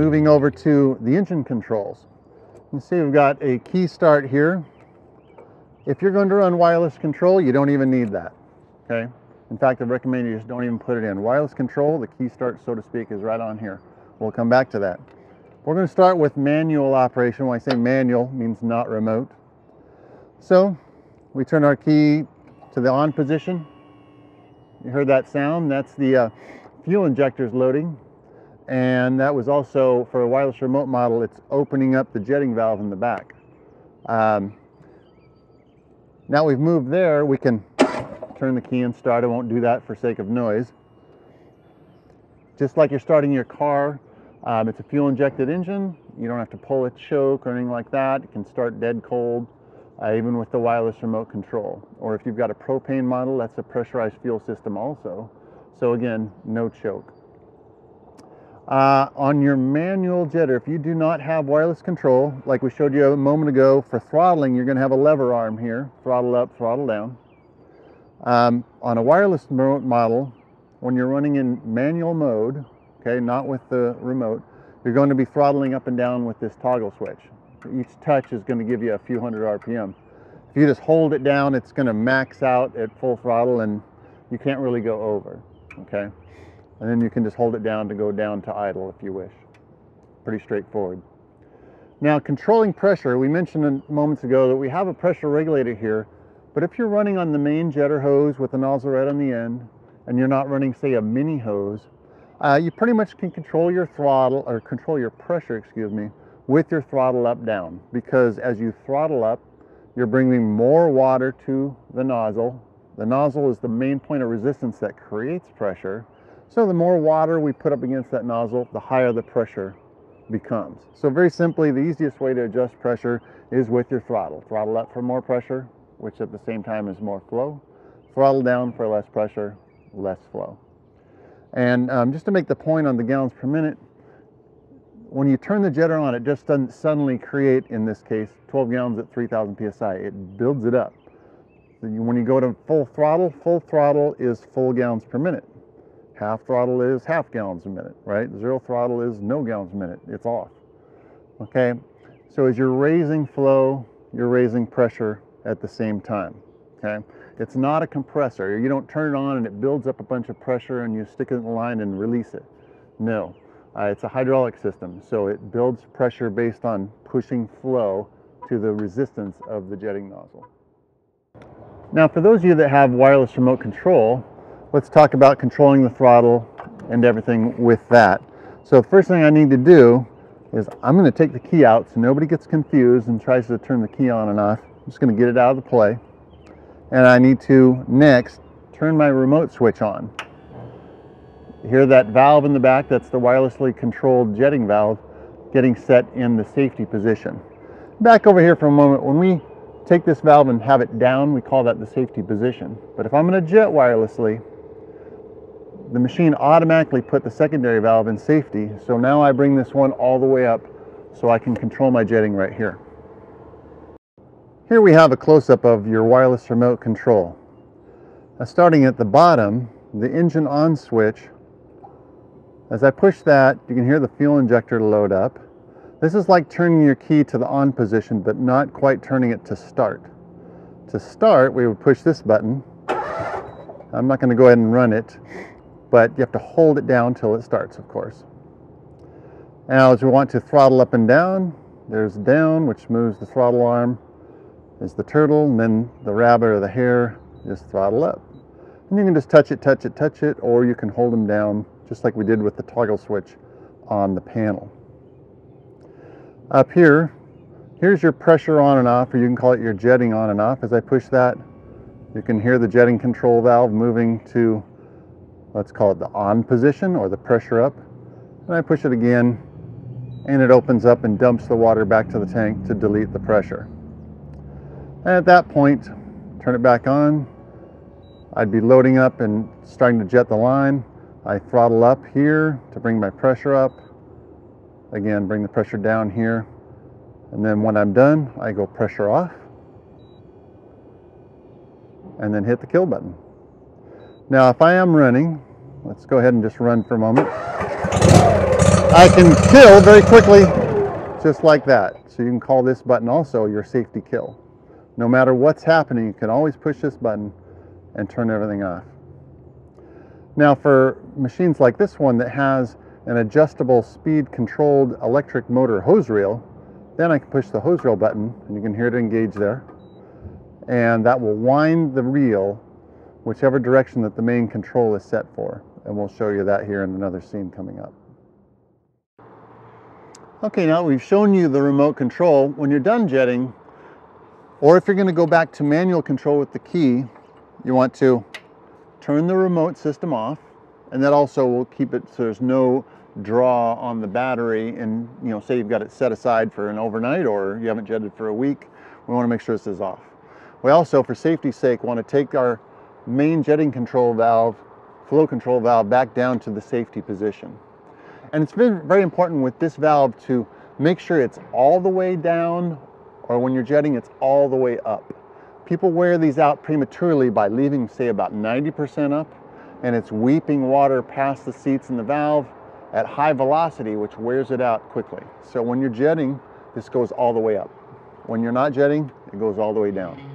Moving over to the engine controls. You can see we've got a key start here. If you're going to run wireless control, you don't even need that, okay? In fact, I recommend you just don't even put it in. Wireless control, the key start, so to speak, is right on here. We'll come back to that. We're going to start with manual operation. When I say manual, means not remote. So we turn our key to the on position. You heard that sound? That's the uh, fuel injectors loading. And that was also, for a wireless remote model, it's opening up the jetting valve in the back. Um, now we've moved there, we can turn the key and start. I won't do that for sake of noise. Just like you're starting your car, um, it's a fuel injected engine. You don't have to pull a choke or anything like that. It can start dead cold, uh, even with the wireless remote control. Or if you've got a propane model, that's a pressurized fuel system also. So again, no choke. Uh, on your manual jetter, if you do not have wireless control, like we showed you a moment ago, for throttling, you're going to have a lever arm here, throttle up, throttle down. Um, on a wireless model, when you're running in manual mode, okay, not with the remote, you're going to be throttling up and down with this toggle switch. Each touch is going to give you a few hundred RPM. If you just hold it down, it's going to max out at full throttle and you can't really go over, okay? And then you can just hold it down to go down to idle if you wish. Pretty straightforward. Now controlling pressure, we mentioned moments ago that we have a pressure regulator here, but if you're running on the main jetter hose with the nozzle right on the end, and you're not running say a mini hose, uh, you pretty much can control your throttle, or control your pressure, excuse me, with your throttle up down. Because as you throttle up, you're bringing more water to the nozzle. The nozzle is the main point of resistance that creates pressure. So the more water we put up against that nozzle, the higher the pressure becomes. So very simply, the easiest way to adjust pressure is with your throttle. Throttle up for more pressure, which at the same time is more flow. Throttle down for less pressure, less flow. And um, just to make the point on the gallons per minute, when you turn the jetter on, it just doesn't suddenly create, in this case, 12 gallons at 3000 PSI. It builds it up. When you go to full throttle, full throttle is full gallons per minute. Half throttle is half gallons a minute, right? Zero throttle is no gallons a minute. It's off. Okay? So as you're raising flow, you're raising pressure at the same time. Okay? It's not a compressor. You don't turn it on and it builds up a bunch of pressure and you stick it in the line and release it. No. Uh, it's a hydraulic system, so it builds pressure based on pushing flow to the resistance of the jetting nozzle. Now, for those of you that have wireless remote control, let's talk about controlling the throttle and everything with that. So the first thing I need to do is I'm going to take the key out so nobody gets confused and tries to turn the key on and off. I'm just going to get it out of the play. And I need to next turn my remote switch on. Hear that valve in the back? That's the wirelessly controlled jetting valve getting set in the safety position. Back over here for a moment. When we take this valve and have it down, we call that the safety position. But if I'm going to jet wirelessly, the machine automatically put the secondary valve in safety. So now I bring this one all the way up so I can control my jetting right here. Here we have a close-up of your wireless remote control. Now starting at the bottom, the engine on switch, as I push that, you can hear the fuel injector load up. This is like turning your key to the on position, but not quite turning it to start. To start, we would push this button. I'm not going to go ahead and run it but you have to hold it down till it starts, of course. Now, as we want to throttle up and down, there's down, which moves the throttle arm, is the turtle, and then the rabbit or the hare is throttle up. And you can just touch it, touch it, touch it, or you can hold them down, just like we did with the toggle switch on the panel. Up here, here's your pressure on and off, or you can call it your jetting on and off. As I push that, you can hear the jetting control valve moving to let's call it the on position or the pressure up. And I push it again and it opens up and dumps the water back to the tank to delete the pressure. And at that point, turn it back on. I'd be loading up and starting to jet the line. I throttle up here to bring my pressure up. Again, bring the pressure down here. And then when I'm done, I go pressure off and then hit the kill button. Now, if I am running, let's go ahead and just run for a moment. I can kill very quickly, just like that. So you can call this button also your safety kill. No matter what's happening, you can always push this button and turn everything off. Now for machines like this one that has an adjustable speed controlled electric motor hose reel, then I can push the hose reel button and you can hear it engage there. And that will wind the reel whichever direction that the main control is set for. And we'll show you that here in another scene coming up. Okay, now we've shown you the remote control. When you're done jetting, or if you're gonna go back to manual control with the key, you want to turn the remote system off, and that also will keep it so there's no draw on the battery and you know say you've got it set aside for an overnight or you haven't jetted for a week we want to make sure this is off we also for safety's sake want to take our main jetting control valve flow control valve back down to the safety position and it's been very important with this valve to make sure it's all the way down or when you're jetting it's all the way up people wear these out prematurely by leaving say about 90% up and it's weeping water past the seats in the valve at high velocity, which wears it out quickly. So when you're jetting, this goes all the way up. When you're not jetting, it goes all the way down.